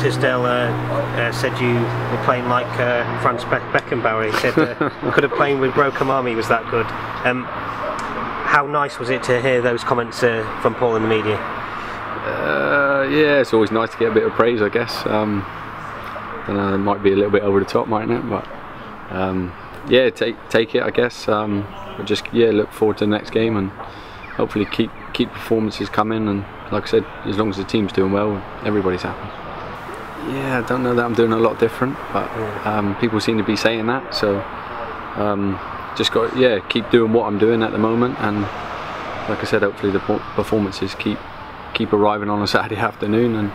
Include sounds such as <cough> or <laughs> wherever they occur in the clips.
Tisdale uh, uh, said you were playing like uh, Franz Be- Beckenbauer. He said uh, could have played with Broken Army was that good. Um, how nice was it to hear those comments uh, from Paul in the media? Uh, yeah, it's always nice to get a bit of praise, I guess. Um, know, it might be a little bit over the top, mightn't it? But um, yeah, take take it, I guess. Um, just yeah, look forward to the next game and hopefully keep keep performances coming. And like I said, as long as the team's doing well, everybody's happy. Yeah, I don't know that I'm doing a lot different, but um, people seem to be saying that. So um, just got yeah, keep doing what I'm doing at the moment, and like I said, hopefully the performances keep keep arriving on a <laughs> Saturday afternoon. And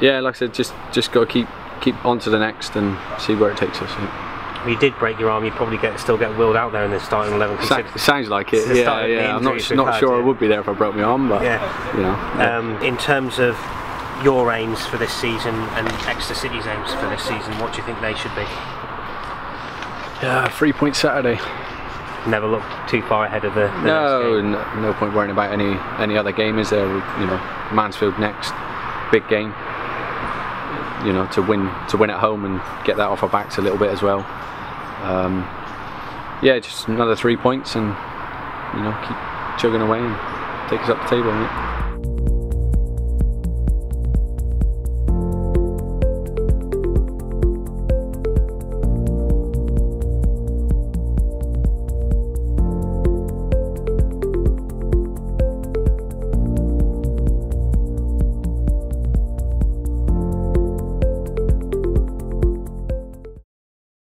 yeah, like I said, just just got to keep keep on to the next and see where it takes us. yeah. You did break your arm. You probably get still get wheeled out there in the starting eleven. Sa- sounds like it. Yeah, start of the yeah. I'm not not sure I would be there if I broke my arm, but Yeah. you know. Um, in terms of your aims for this season and Exeter City's aims for this season, what do you think they should be? yeah, three point Saturday. Never look too far ahead of the, the No, next game. no, no point worrying about any any other game. Is there? You know, Mansfield next, big game. You know, to win to win at home and get that off our backs a little bit as well. Um, yeah, just another three points and you know keep chugging away and take us up the table.